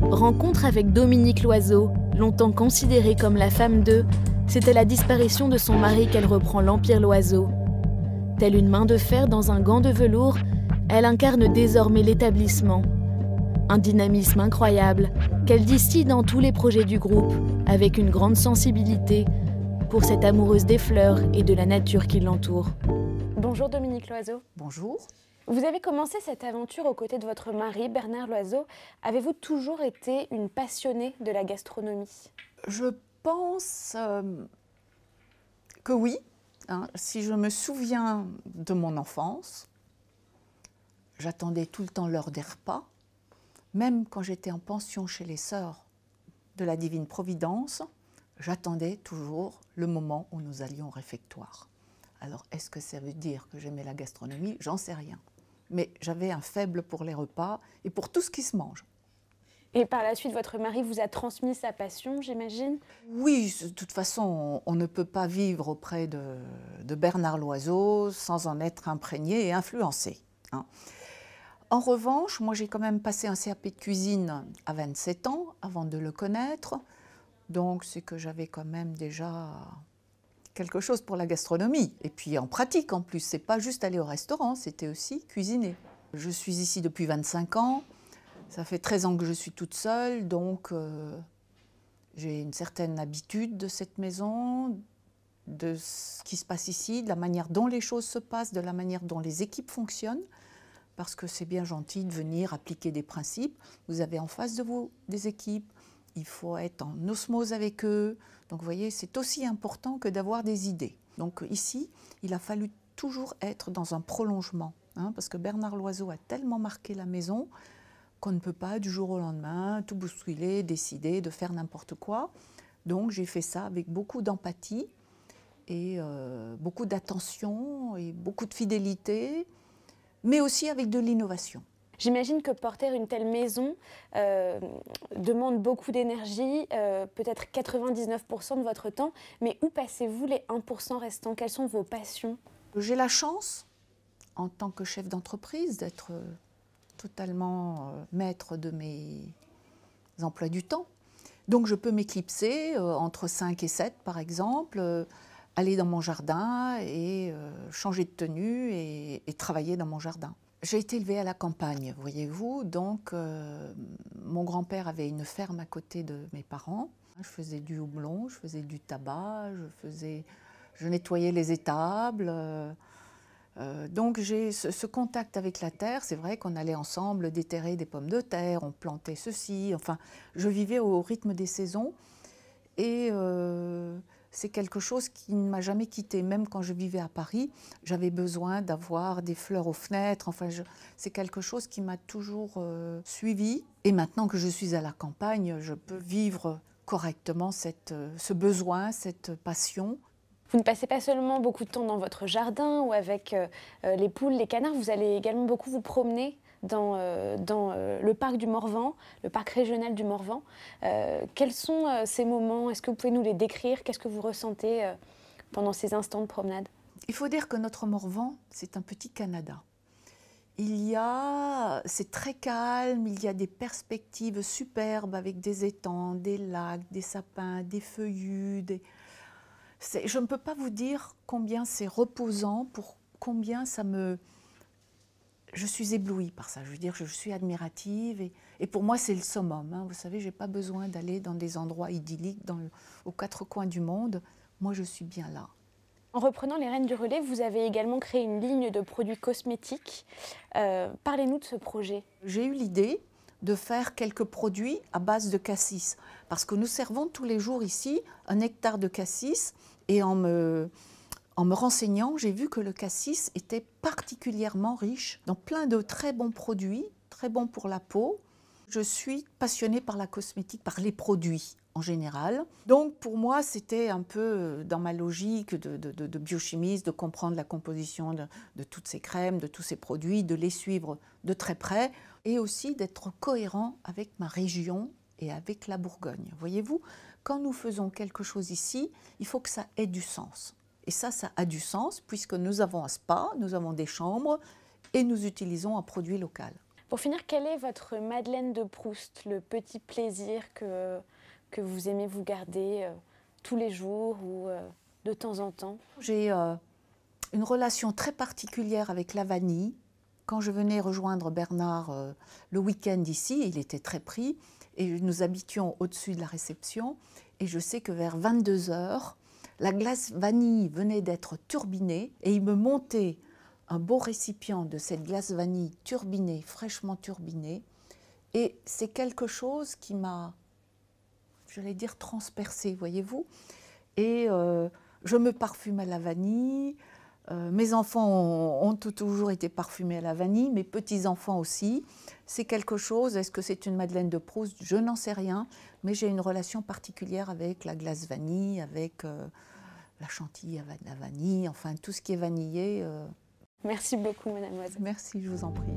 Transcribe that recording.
Rencontre avec Dominique Loiseau, longtemps considérée comme la femme d'eux, c'est à la disparition de son mari qu'elle reprend l'Empire Loiseau. Telle une main de fer dans un gant de velours, elle incarne désormais l'établissement. Un dynamisme incroyable qu'elle distille dans tous les projets du groupe, avec une grande sensibilité pour cette amoureuse des fleurs et de la nature qui l'entoure. Bonjour Dominique Loiseau. Bonjour. Vous avez commencé cette aventure aux côtés de votre mari, Bernard Loiseau. Avez-vous toujours été une passionnée de la gastronomie? Je pense euh, que oui. Hein. Si je me souviens de mon enfance, j'attendais tout le temps l'heure des repas. Même quand j'étais en pension chez les sœurs de la Divine Providence, j'attendais toujours le moment où nous allions au réfectoire. Alors, est-ce que ça veut dire que j'aimais la gastronomie? J'en sais rien mais j'avais un faible pour les repas et pour tout ce qui se mange. Et par la suite, votre mari vous a transmis sa passion, j'imagine? Oui, de toute façon, on ne peut pas vivre auprès de, Bernard Loiseau sans en être imprégné et influencé. Hein. En revanche, moi j'ai quand même passé un CAP de cuisine à 27 ans avant de le connaître. Donc c'est que j'avais quand même déjà quelque chose pour la gastronomie. Et puis en pratique en plus, c'est pas juste aller au restaurant, c'était aussi cuisiner. Je suis ici depuis 25 ans, ça fait 13 ans que je suis toute seule, donc euh, j'ai une certaine habitude de cette maison, de ce qui se passe ici, de la manière dont les choses se passent, de la manière dont les équipes fonctionnent, parce que c'est bien gentil de venir appliquer des principes. Vous avez en face de vous des équipes, il faut être en osmose avec eux. Donc vous voyez, c'est aussi important que d'avoir des idées. Donc ici, il a fallu toujours être dans un prolongement, hein, parce que Bernard Loiseau a tellement marqué la maison qu'on ne peut pas du jour au lendemain tout bousculer, décider de faire n'importe quoi. Donc j'ai fait ça avec beaucoup d'empathie et euh, beaucoup d'attention et beaucoup de fidélité, mais aussi avec de l'innovation. J'imagine que porter une telle maison euh, demande beaucoup d'énergie, euh, peut-être 99% de votre temps, mais où passez-vous les 1% restants? Quelles sont vos passions? J'ai la chance, en tant que chef d'entreprise, d'être totalement euh, maître de mes emplois du temps. Donc je peux m'éclipser entre 5 et 7 par exemple, aller dans mon jardin et changer de tenue et travailler dans mon jardin. J'ai été élevée à la campagne, voyez-vous, donc euh, mon grand-père avait une ferme à côté de mes parents. Je faisais du houblon, je faisais du tabac, je, faisais, je nettoyais les étables. Euh, euh, donc j'ai ce, contact avec la terre, c'est vrai qu'on allait ensemble déterrer des pommes de terre, on plantait ceci, enfin je vivais au rythme des saisons et c'est quelque chose qui ne m'a jamais quitté. Même quand je vivais à Paris, j'avais besoin d'avoir des fleurs aux fenêtres. Enfin, c'est quelque chose qui m'a toujours euh, suivi. Et maintenant que je suis à la campagne, je peux vivre correctement cette, euh, ce besoin, cette passion. Vous ne passez pas seulement beaucoup de temps dans votre jardin ou avec euh, les poules, les canards, vous allez également beaucoup vous promener dans, euh, euh, le parc du Morvan, le parc régional du Morvan. Euh, quels sont ces moments? Est-ce que vous pouvez nous les décrire? Qu'est-ce que vous ressentez pendant ces instants de promenade? Il faut dire que notre Morvan, c'est un petit Canada. Il y a, c'est très calme, il y a des perspectives superbes avec des étangs, des lacs, des sapins, des feuillus. Des... Je ne peux pas vous dire combien c'est reposant, pour combien ça me, je suis éblouie par ça. Je veux dire, je suis admirative. Et, pour moi, c'est le summum. Hein. Vous savez, je n'ai pas besoin d'aller dans des endroits idylliques dans aux quatre coins du monde. Moi, je suis bien là. En reprenant les rênes du relais, vous avez également créé une ligne de produits cosmétiques. Euh, parlez-nous de ce projet. J'ai eu l'idée de faire quelques produits à base de cassis. Parce que nous servons tous les jours ici un hectare de cassis. Et en me, en me renseignant, j'ai vu que le cassis était particulièrement riche dans plein de très bons produits, très bons pour la peau. Je suis passionnée par la cosmétique, par les produits en général. Donc pour moi, c'était un peu dans ma logique de, biochimiste, de comprendre la composition de, toutes ces crèmes, de tous ces produits, de les suivre de très près et aussi d'être cohérent avec ma région et avec la Bourgogne. Voyez-vous, quand nous faisons quelque chose ici, il faut que ça ait du sens. Et ça, ça a du sens puisque nous avons un spa, nous avons des chambres et nous utilisons un produit local. Pour finir, quelle est votre Madeleine de Proust, le petit plaisir que, que vous aimez vous garder euh, tous les jours ou euh, de temps en temps? J'ai euh, une relation très particulière avec la vanille. Quand je venais rejoindre Bernard le week-end ici, il était très pris et nous habitions au-dessus de la réception. Et je sais que vers 22 heures, la glace vanille venait d'être turbinée et il me montait un beau récipient de cette glace vanille turbinée, fraîchement turbinée. Et c'est quelque chose qui m'a, j'allais dire, transpercé, voyez-vous. Et euh, je me parfume à la vanille. Euh, mes enfants ont, ont, toujours été parfumés à la vanille, mes petits-enfants aussi. C'est quelque chose, est-ce que c'est une Madeleine de Proust? Je n'en sais rien, mais j'ai une relation particulière avec la glace vanille, avec euh, la chantilly à la vanille, enfin tout ce qui est vanillé. Merci beaucoup, Madame Merci, je vous en prie.